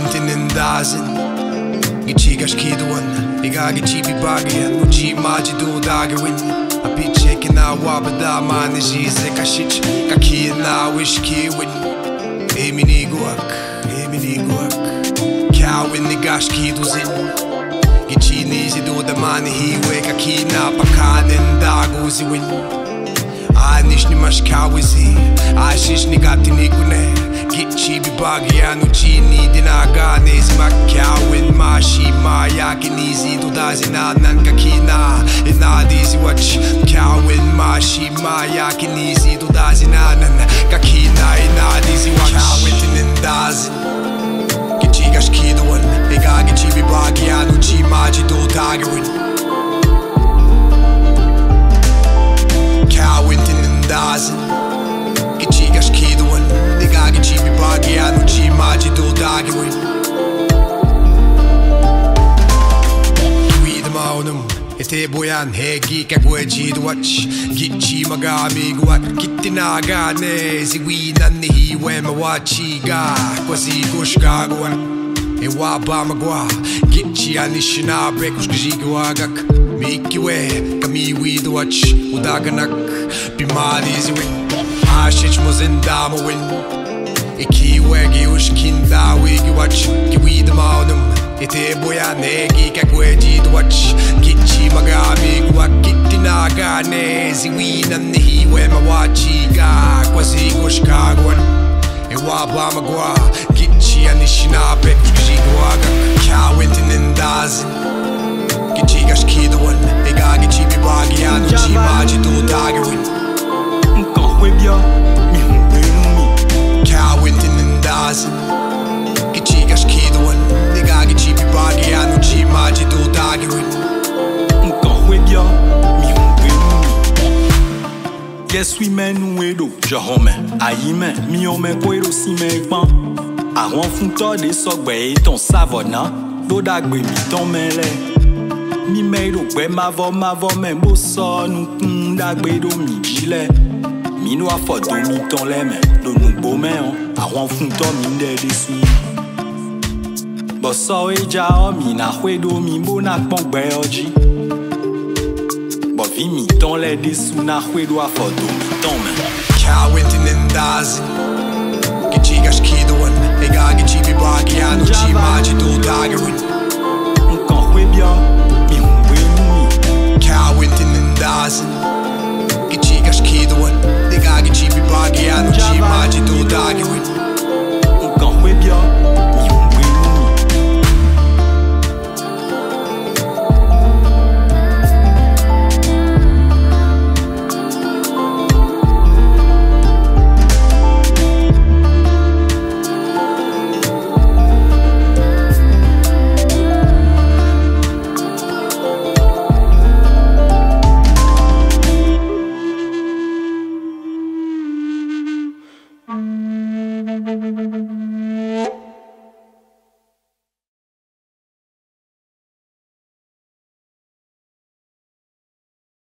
nindazin Gichiga shkiduan Iga gichibi bagian Uchi majidu dagawin Apiche kina wabada mani jize kashich Kaki na wish kiwin Emini guak Emini guak Kawin ni gash kiduzin Gichini zidu da mani hiwe Kaki na pakanin dagu ziwin Anish ni mashkawizi Ashish ni gati ni gune Gichi bibagi anu chini dinagane Zimakyawin mashi maya Ginizi dudazi na nan kakina Inadizi watch Kyawin mashi maya Ginizi dudazi na nan kakina Inadizi watch Kyawin tinindazi Gichi gashkiduan Ega gichi bibagi anu chi maji do dagawin Ite boyan hegi kagwe jidwach Gichi magami guat Kitinaga ne. Ziwi nani hiwe mawachi ga. Kwasi kushkaguan Ewa ba magwa Gichi anishina brekush gajigwagak Mikiwe kami widwach Udaganak Bimali ziwin Ashich mozindama win. Ikiwe giush kinda wigi watch. Kiwi the maunum Ite boya negi kakwe Kwasi kushkaguan Ewa ba magwa Gichi anishina brekush gajigwagak Yeswi men nou edo, si Ayime, miyomen kwero simekman Aron funto de sogbe eton savona Dodagbe miton mele Mi meido gbe mavo mavo men boso Nou kundagbe do mi jile Mi nou afodo miton leme Do nou bome an, aron funto minde desu Boso e ja o, mi na kwedo mi bo na kpon gbe oji Bo vi mi ton le de sou na hwe do a fot do mi ton men Kawintin indazin Gichi gashkiduan Ega gichi bibagi anu chi maji do dagawin Nkan hwe bia Mi hun gbe nou mi Kawintin indazin Gichi gashkiduan Ega gichi bibagi anu do